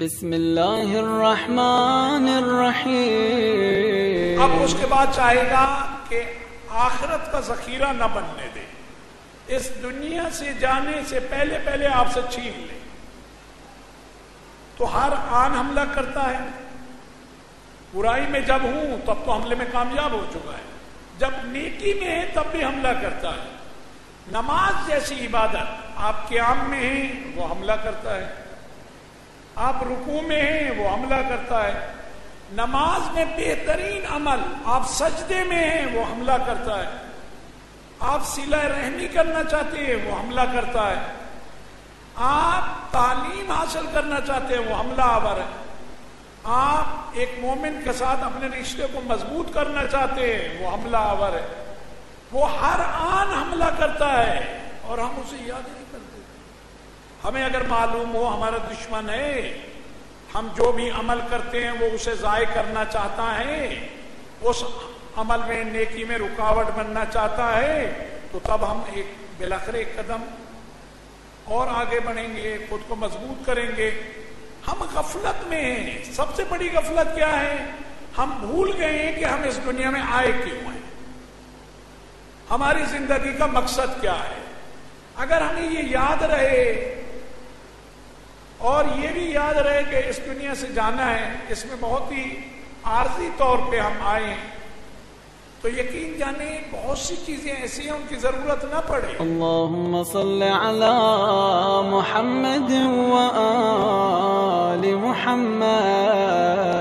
بسم اللہ الرحمن الرحیم۔ اب اس کے بعد چاہے گا کہ آخرت کا ذخیرہ نہ بننے دے۔ اس دنیا سے جانے سے پہلے پہلے آپ سے چھین لے۔ تو ہر آن حملہ کرتا ہے۔ برائی میں جب ہوں تب تو حملے میں کامیاب ہو چکا ہے۔ جب نیکی میں ہے تب بھی حملہ کرتا ہے۔ نماز جیسی عبادت آپ قیام میں ہیں وہ حملہ کرتا ہے۔ آپ رکو میں ہیں، وہ حملہ کرتا ہے۔ نماز میں بہترین عمل، آپ سجدے میں ہیں، وہ حملہ کرتا ہے۔ آپ سلا رحمی کرنا چاہتے ہیں، وہ حملہ کرتا ہے۔ آپ تعلیم حاصل کرنا چاہتے ہیں، وہ حملہ آور ہے۔ آپ ایک مومن کے ساتھ اپنے رشتے کو مضبوط کرنا چاہتے ہیں، وہ حملہ آور ہے۔ وہ ہر آن حملہ کرتا ہے اور ہم اسے یاد نہیں کرتے۔ ہمیں اگر معلوم ہو ہمارا دشمن ہے، ہم جو بھی عمل کرتے ہیں وہ اسے ضائع کرنا چاہتا ہے اس عمل میں نیکی میں رکاوٹ بننا چاہتا ہے، تو تب ہم ایک بلاخر ایک قدم اور آگے بڑھیں گے، خود کو مضبوط کریں گے۔ ہم غفلت میں ہیں۔ سب سے بڑی غفلت کیا ہے؟ ہم بھول گئے ہیں کہ ہم اس دنیا میں آئے کیوں ہیں۔ ہماری زندگی کا مقصد کیا ہے؟ اگر ہمیں یہ یاد رہے اور یہ بھی یاد رہے کہ اس دنیا سے جانا ہے، اس میں بہت ہی عارضی طور پہ ہم آئے ہیں۔ تو یقین جانے، بہت سی چیزیں ایسی ہیں، ان کی ضرورت نہ پڑے۔ اللہم صل علی محمد وآل محمد۔